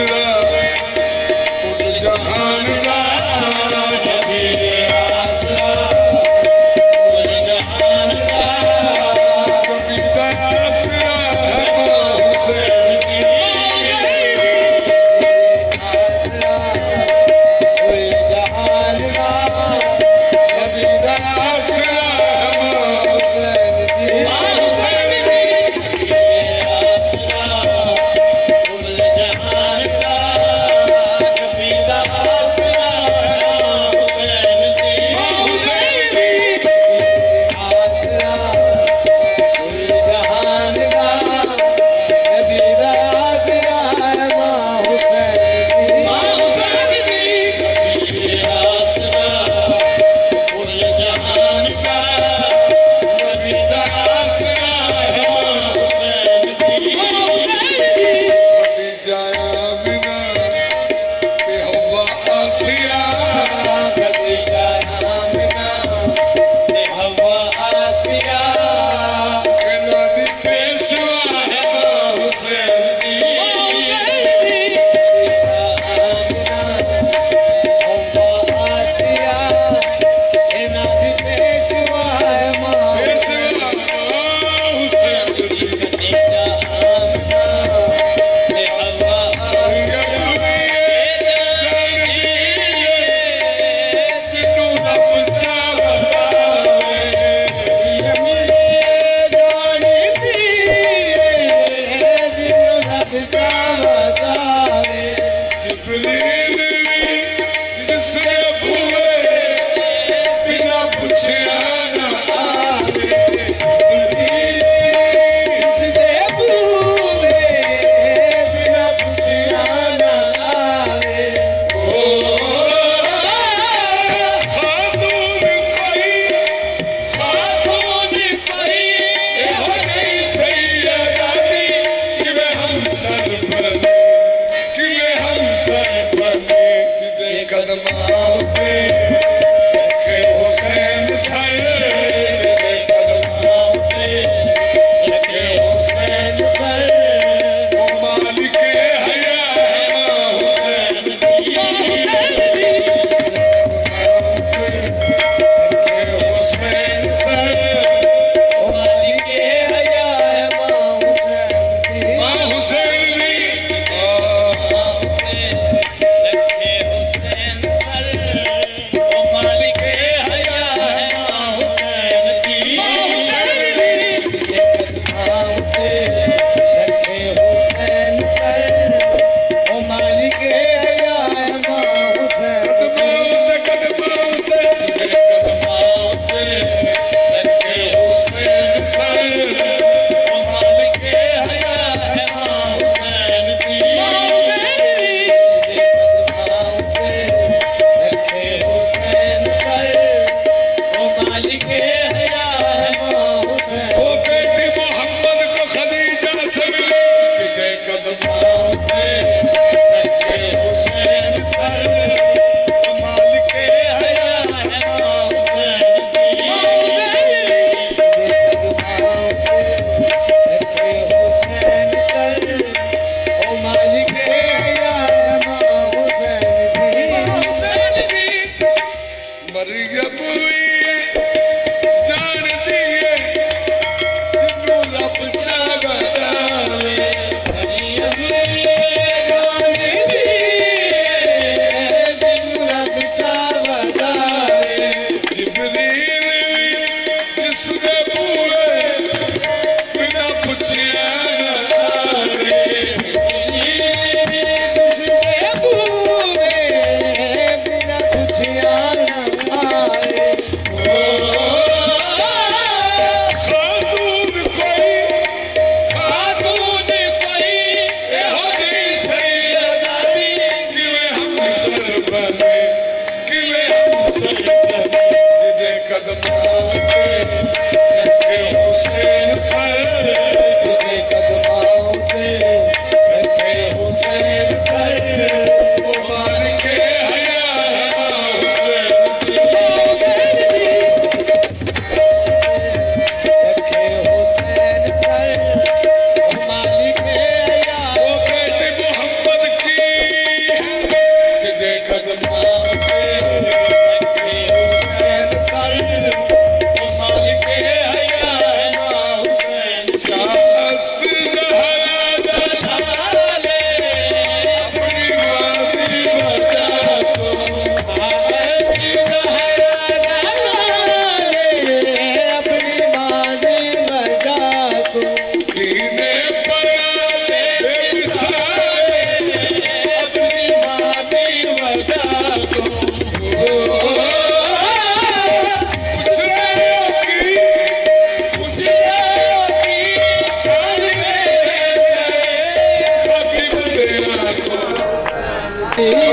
ਕਦਮਾਂ போய் ஜான Hey.